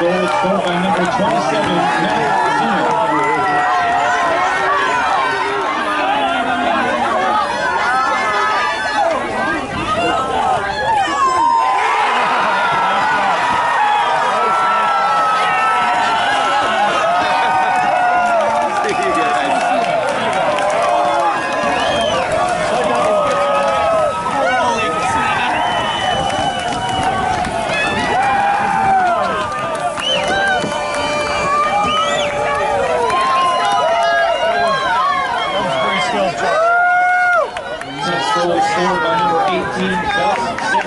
Goal scored by number 27, Matt Zeno. full scored by number 18, Gus